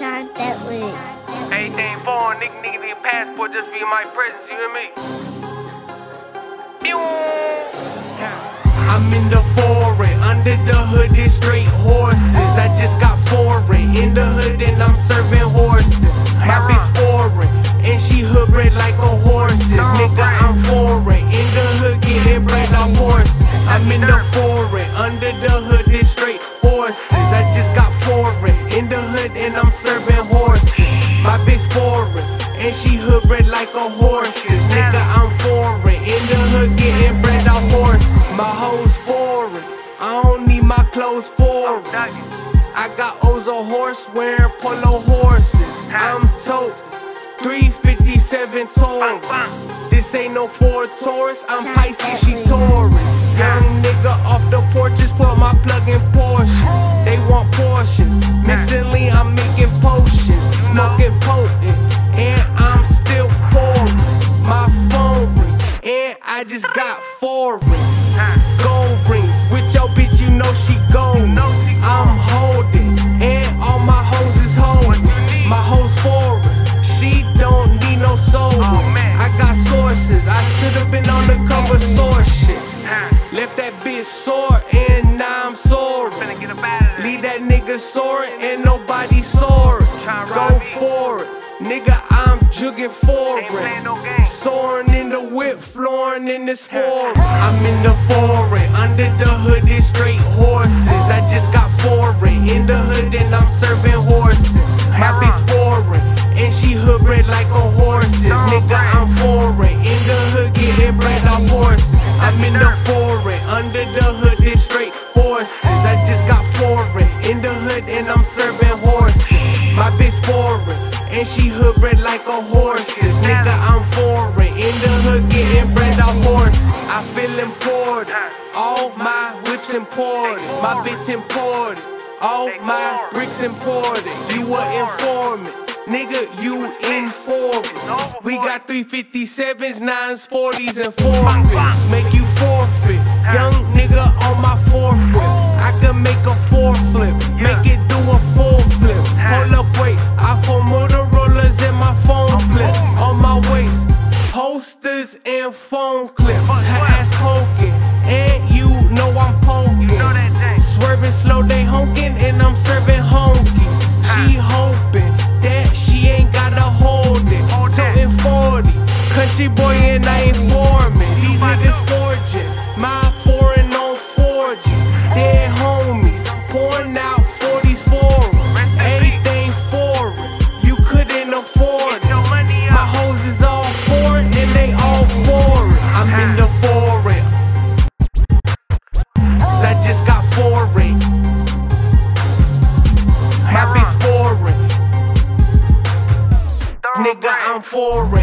Time that way. Everything foreign, nigga, nigga need a passport just for my presence, you hear me? I'm in the foreign, under the hood is straight horses. I just got foreign, in the hood and I'm serving horses. My bitch foreign, and she hood bred like a horses. Nigga, I'm foreign, in the hood getting bred off horses. I'm in the foreign, under the hood is straight horses. I just got foreign, in the hood and I'm I got Ozo horse wearing polo horses. I'm tote 357 Taurus. This ain't no Ford Taurus, I'm Pisces, she Taurus. Young nigga off the porch, just put my plug in Porsche. They want portions. Mixing lean, I'm making potions. Smoking potent, and I'm still pouring. My phone ring, and I just got foreign. Left sore, and now I'm soaring. Leave that nigga soaring, and nobody soaring. Go for it, nigga, I'm jugging it. Soaring in the whip, flooring in the sport. I'm in the foreign, under the hood is straight horses. I just got foreign, in the hood and I'm serving horses. My bitch foreign, and she hood bred like a horses. Nigga, I'm foreign, in the hood getting bred off horses. I'm in the foreign, under the hood is straight horses. I just got foreign, in the hood and I'm serving horses. My bitch foreign, and she hood bred like a horses. Nigga, I'm foreign, in the hood getting bred off horses. I feel important, all my whips imported, my bitch imported, all my bricks imported. You were informant. Nigga, you informed. We got 357s, 9s, 40s, and 4s. Make you. Young nigga on my fourth flip, I can make a four flip, make it do a full flip. Hold up, wait, I for Motorola's in my phone flip. On my waist, posters and phone clips. Her ass poking, and you know I'm poking. Swerving slow, they honking, and I'm serving honky. She hoping that she ain't gotta hold it. Toting 40, country boy, and I ain't 40. Dead homies, pouring out 40s for 'em. Everything foreign, you couldn't afford it. My hoes is all foreign, and they all foreign. I'm in the foreign. I just got foreign. My bitch foreign. Nigga, I'm foreign.